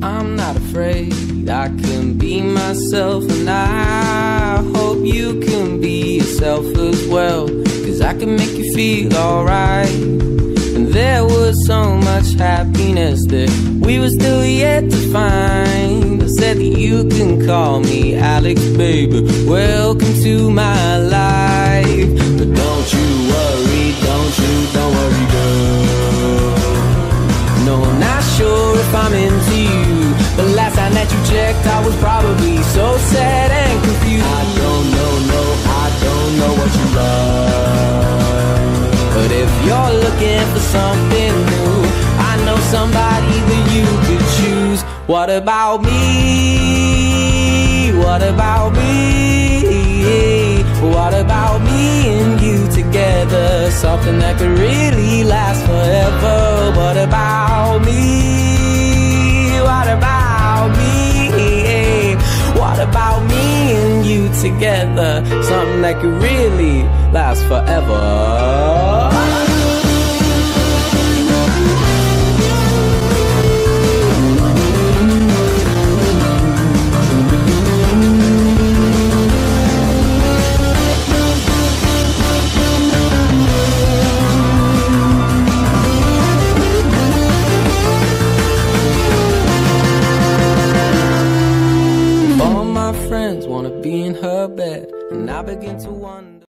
I'm not afraid. I can be myself, and I hope you can be yourself as well. Cause I can make you feel alright. And there was so much happiness that we were still yet to find. I said that you can call me Alex, baby. Welcome to my life. Checked, I was probably so sad and confused. I don't know, no, I don't know what you love. But if you're looking for something new, I know somebody that you could choose. What about me? What about me? What about me and you together? Something that could really last forever. What about me? Together? Something that could really last forever. friends wanna be in her bed, and I begin to wonder.